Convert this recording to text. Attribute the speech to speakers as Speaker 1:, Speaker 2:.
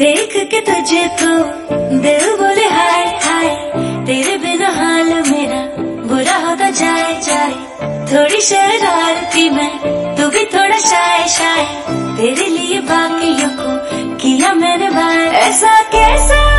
Speaker 1: देख के तुझे तो दिल बोले, हाय हाय, तेरे बिना हाल मेरा बुरा होता जाए जाए। थोड़ी शरारती मैं, तू भी थोड़ा शाय शाय। तेरे लिए बाकियों को किया मैंने बार ऐसा कैसा